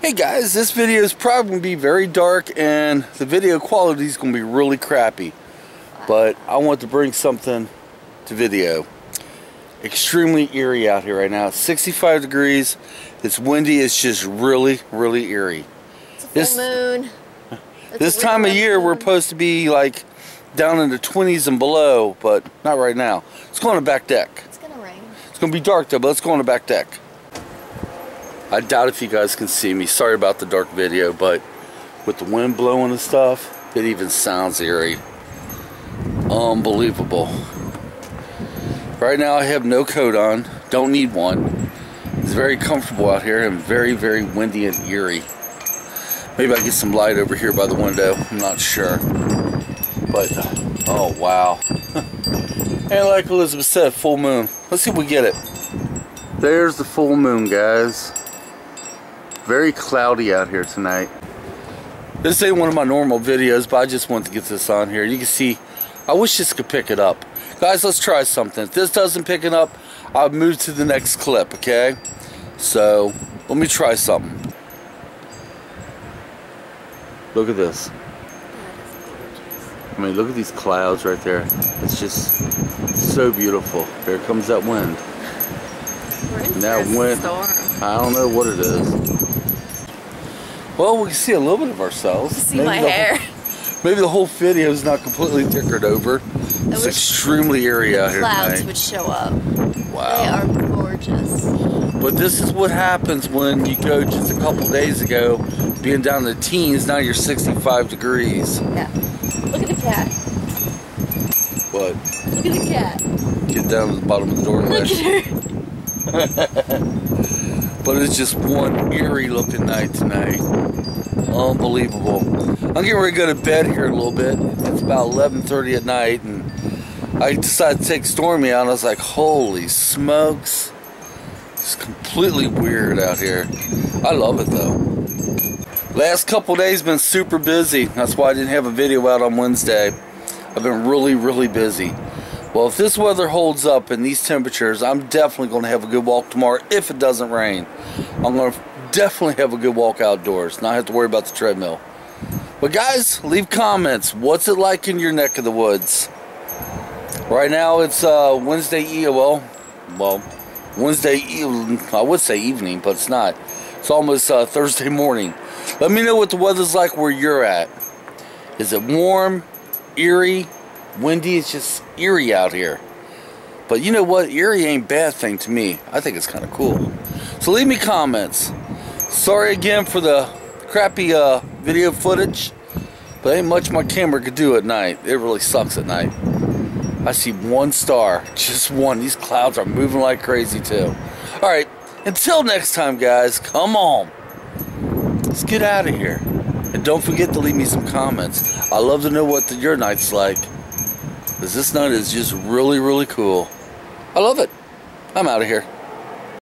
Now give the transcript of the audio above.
Hey guys, this video is probably going to be very dark and the video quality is going to be really crappy. But I want to bring something to video. Extremely eerie out here right now. It's 65 degrees. It's windy. It's just really, really eerie. It's a full This- moon. It's This time of year we're supposed to be like down in the 20s and below, but not right now. Let's go on the back deck. It's gonna rain. It's going to be dark though, but let's go on the back deck. I doubt if you guys can see me. Sorry about the dark video, but with the wind blowing and stuff, it even sounds eerie. Unbelievable. Right now I have no coat on. Don't need one. It's very comfortable out here and very, very windy and eerie. Maybe I get some light over here by the window. I'm not sure. But, oh wow. and like Elizabeth said, full moon. Let's see if we get it. There's the full moon, guys. Very cloudy out here tonight. This ain't one of my normal videos, but I just want to get this on here. You can see, I wish this could pick it up. Guys, let's try something. If this doesn't pick it up, I'll move to the next clip, okay? So, let me try something. Look at this. I mean, look at these clouds right there. It's just so beautiful. Here comes that wind. We're That wind- storm. I don't know what it is. Well, we can see a little bit of ourselves. See my hair. Whole, maybe the whole video is not completely tickered over. It's extremely eerie out here Clouds tonight. would show up. Wow. They are gorgeous. But this is what happens when you go just a couple days ago, being down in the teens, now you're 65 degrees. Yeah. Look at the cat. What? Look at the cat. get down to the bottom of the door Look at her. But it's just one eerie looking night tonight. Unbelievable. I'm getting ready to go to bed here a little bit. It's about 11:30 at night, and I decided to take Stormy out. And I was like, "Holy smokes!" It's completely weird out here. I love it though. Last couple days been super busy. That's why I didn't have a video out on Wednesday. I've been really, really busy. Well, if this weather holds up and these temperatures, I'm definitely going to have a good walk tomorrow if it doesn't rain. I'm going to definitely have a good walk outdoors, not have to worry about the treadmill. But guys, leave comments. What's it like in your neck of the woods? Right now it's uh, Wednesday, e- well, well, Wednesday, I would say evening, but it's not. It's almost uh, Thursday morning. Let me know what the weather's like where you're at. Is it warm, eerie, windy? It's just eerie out here. But you know what? Eerie ain't bad thing to me. I think it's kind of cool. So leave me comments. Sorry again for the crappy uh, video footage, but ain't much my camera could do at night. It really sucks at night. I see one star, just one. These clouds are moving like crazy too. All right, until next time, guys, come on. Let's get out of here. And don't forget to leave me some comments. I love to know what the, your night's like. Because this night is just really, really cool. I love it. I'm out of here.